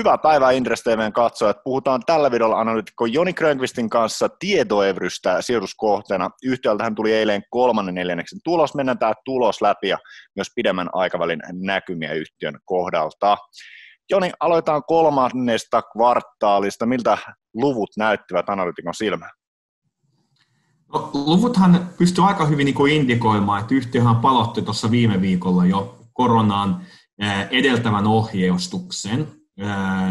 Hyvää päivää Indres TVn katsojat. Puhutaan tällä videolla analyytikko Joni Grönqvistin kanssa tietoevrystä sijoituskohteena. Yhtiöltähän tuli eilen kolmannen neljänneksen tulos. Mennään tämä tulos läpi ja myös pidemmän aikavälin näkymiä yhtiön kohdalta. Joni, aloitetaan kolmannesta kvartaalista. Miltä luvut näyttivät analyytikon silmään? No, luvuthan pystyy aika hyvin niin indikoimaan, että yhtiöhän palotti tuossa viime viikolla jo koronaan edeltävän ohjeistuksen,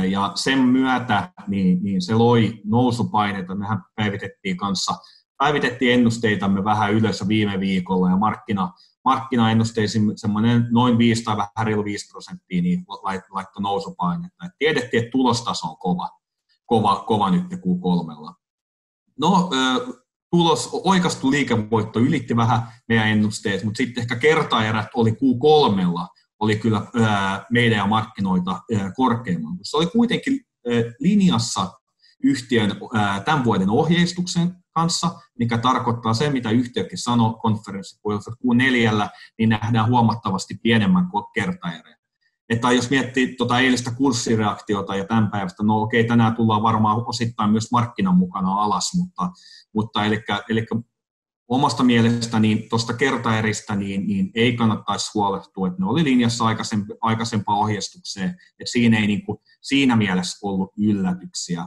ja sen myötä niin, niin se loi nousupaineita. Mehän päivitettiin kanssa, päivitettiin ennusteitamme vähän ylös viime viikolla ja markkina, markkinaennusteisiin semmoinen noin 5 tai vähän reilu 5 prosenttia niin laittoi nousupainetta. Et tiedettiin, että tulostaso on kova, kova, kova nyt Q3. No, tulos, oikastu liikevoitto ylitti vähän meidän ennusteet, mutta sitten ehkä kertaerät oli Q3 oli kyllä meidän ja markkinoita korkeamman. Se oli kuitenkin linjassa yhtiön tämän vuoden ohjeistuksen kanssa, mikä tarkoittaa se, mitä yhtiökin sanoi konferenssipuolella, että Q4 niin nähdään huomattavasti pienemmän kertaereen. Että jos miettii tuota eilistä kurssireaktiota ja tämän päivästä, no okei, tänään tullaan varmaan osittain myös markkinan mukana alas, mutta, mutta eli, eli omasta mielestä niin tuosta kertaeristä niin, niin ei kannattaisi huolehtua, että ne oli linjassa aikaisempi, aikaisempaan ohjeistukseen, että siinä ei niin kuin, siinä mielessä ollut yllätyksiä.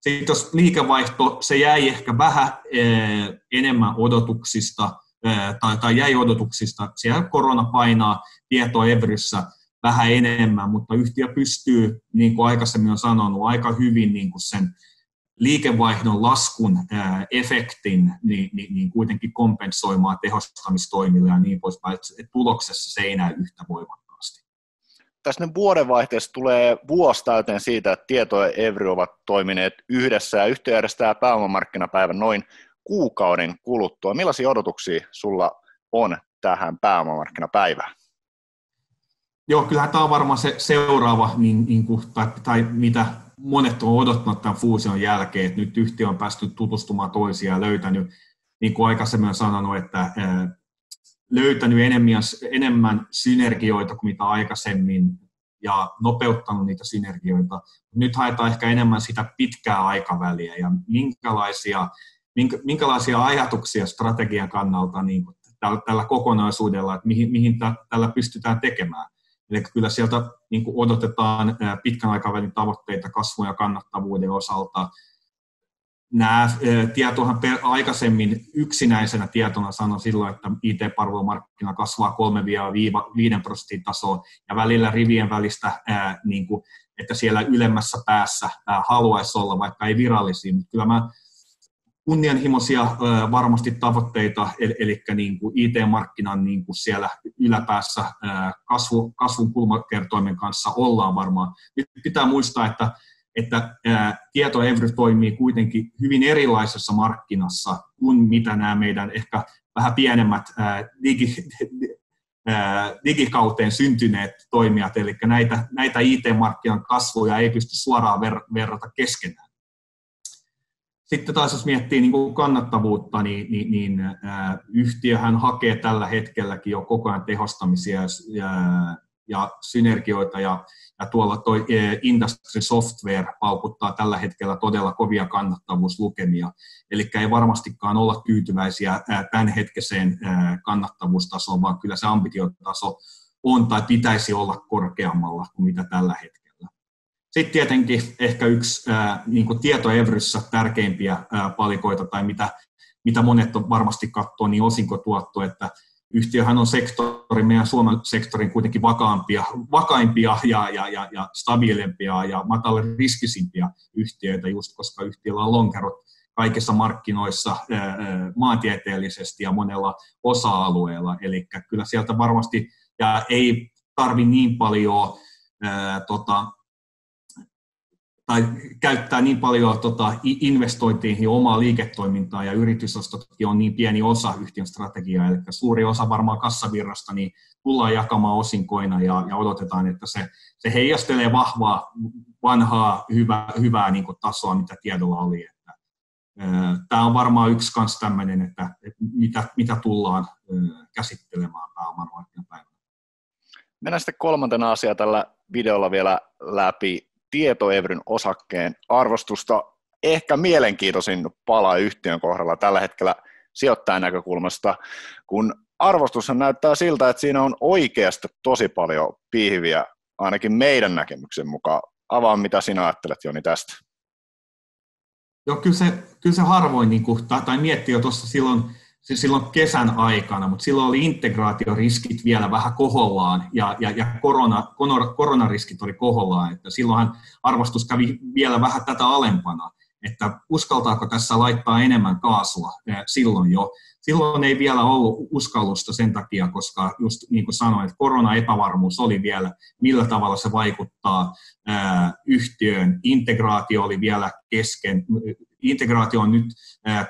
Sitten jos liikevaihto, se jäi ehkä vähän ee, enemmän odotuksista, ee, tai, tai jäi odotuksista, siellä korona painaa tietoa Evryssä vähän enemmän, mutta yhtiö pystyy, niin kuin aikaisemmin on sanonut, aika hyvin niin kuin sen liikevaihdon laskun efektin niin, niin, niin kuitenkin kompensoimaan tehostamistoimilla ja niin poispäin, että tuloksessa se ei näy yhtä voimakkaasti. Tässä vuodenvaihteessa tulee vuosi täyteen siitä, että Tieto ja Evry ovat toimineet yhdessä ja yhtiö järjestää pääomamarkkinapäivän noin kuukauden kuluttua. Millaisia odotuksia sulla on tähän pääomamarkkinapäivään? Joo, kyllähän tämä on varmaan se seuraava, niin, niin kuin, tai, tai mitä monet on odottanut tämän fuusion jälkeen, että nyt yhtiö on päästy tutustumaan toisiaan ja löytänyt, niin kuin aikaisemmin on sanonut, että löytänyt enemmän, enemmän synergioita kuin mitä aikaisemmin ja nopeuttanut niitä synergioita. Nyt haetaan ehkä enemmän sitä pitkää aikaväliä ja minkälaisia, minkä, minkälaisia ajatuksia strategian kannalta niin tällä kokonaisuudella, että mihin, mihin tällä pystytään tekemään. Eli kyllä sieltä niin kuin odotetaan pitkän aikavälin tavoitteita kasvun ja kannattavuuden osalta. Nämä tietohan per, aikaisemmin yksinäisenä tietona sanoi silloin, että IT-palvelumarkkina kasvaa 3-5 prosentin tasoon ja välillä rivien välistä, ää, niin kuin, että siellä ylemmässä päässä ää, haluaisi olla, vaikka ei virallisia. Mutta kyllä mä kunnianhimoisia varmasti tavoitteita, eli, niin kuin IT-markkinan niin kuin siellä yläpäässä kasvu, kasvun kulmakertoimen kanssa ollaan varmaan. Nyt pitää muistaa, että, että tietoevry toimii kuitenkin hyvin erilaisessa markkinassa kuin mitä nämä meidän ehkä vähän pienemmät digi, digikauteen syntyneet toimijat, eli näitä, näitä IT-markkinan kasvuja ei pysty suoraan ver, verrata keskenään. Sitten taas jos miettii niin kuin kannattavuutta, niin, niin, niin ää, yhtiöhän hakee tällä hetkelläkin jo koko ajan tehostamisia ja, ja synergioita ja, ja tuolla toi Industry Software paukuttaa tällä hetkellä todella kovia kannattavuuslukemia. Eli ei varmastikaan olla tyytyväisiä tämänhetkiseen kannattavuustasoon, vaan kyllä se ambitiotaso on tai pitäisi olla korkeammalla kuin mitä tällä hetkellä. Sitten tietenkin ehkä yksi niin kuin tietoevryssä tärkeimpiä palikoita tai mitä, mitä monet on varmasti katsoo, niin osinkotuotto, että yhtiöhän on sektori, meidän Suomen sektorin kuitenkin vakaampia, vakaimpia ja, ja, ja, ja stabiilempia ja matalle riskisimpiä yhtiöitä, just koska yhtiöllä on lonkerot kaikissa markkinoissa maantieteellisesti ja monella osa-alueella. Eli kyllä sieltä varmasti, ja ei tarvi niin paljon ää, tota, käyttää niin paljon tota, investointiin omaa liiketoimintaa ja yritysostotkin on niin pieni osa yhtiön strategiaa, eli suuri osa varmaan kassavirrasta niin tullaan jakamaan osinkoina ja, ja odotetaan, että se, se heijastelee vahvaa, vanhaa, hyvä, hyvää niin kuin tasoa, mitä tiedolla oli. Tämä on varmaan yksi kans tämmöinen, että, että mitä, mitä tullaan käsittelemään pääoman Mennään sitten kolmantena asia tällä videolla vielä läpi Tietoevryn osakkeen arvostusta. Ehkä mielenkiintoisin pala yhtiön kohdalla tällä hetkellä sijoittajan näkökulmasta, kun arvostus näyttää siltä, että siinä on oikeasti tosi paljon piihiviä, ainakin meidän näkemyksen mukaan. Avaa, mitä sinä ajattelet, Joni, tästä. Joo, kyllä se, kyllä se harvoin, niin kuin, tai, tai miettii jo tuossa silloin, silloin kesän aikana, mutta silloin oli integraatioriskit vielä vähän kohollaan ja, ja, ja korona, koronariskit oli kohollaan, että silloinhan arvostus kävi vielä vähän tätä alempana, että uskaltaako tässä laittaa enemmän kaasua silloin jo. Silloin ei vielä ollut uskallusta sen takia, koska just niin kuin sanoin, että korona-epävarmuus oli vielä, millä tavalla se vaikuttaa ää, yhtiöön. Integraatio oli vielä kesken. Integraatio on nyt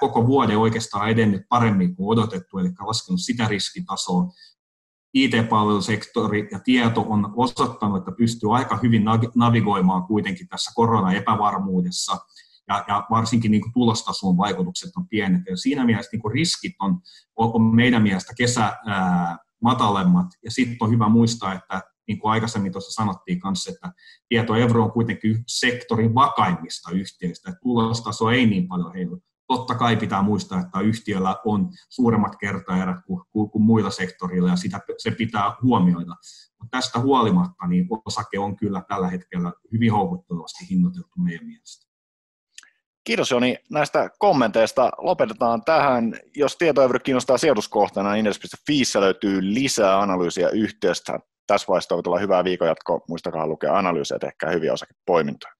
koko vuoden oikeastaan edennyt paremmin kuin odotettu, eli laskenut sitä riskitasoa. IT-palvelusektori ja tieto on osoittanut, että pystyy aika hyvin navigoimaan kuitenkin tässä korona-epävarmuudessa – ja, ja varsinkin niin kuin tulostason vaikutukset on pienet. Ja siinä mielessä niin kuin riskit on, on meidän mielestä kesä ää, matalemmat, ja sitten on hyvä muistaa, että niin kuin aikaisemmin tuossa sanottiin kanssa, että tieto Evro on kuitenkin sektorin vakaimmista yhtiöistä, että tulostaso ei niin paljon heilu. Totta kai pitää muistaa, että yhtiöllä on suuremmat kertaerät kuin, kuin, muilla sektorilla, ja sitä, se pitää huomioida. Mutta tästä huolimatta niin osake on kyllä tällä hetkellä hyvin houkuttelevasti hinnoiteltu meidän mielestä. Kiitos Joni näistä kommenteista. Lopetetaan tähän. Jos tietoevry kiinnostaa sijoituskohtana, niin löytyy lisää analyysiä yhtiöstä. Tässä vaiheessa toivotellaan hyvää viikonjatkoa. Muistakaa lukea analyysiä ja tehkää hyviä osakepoimintoja.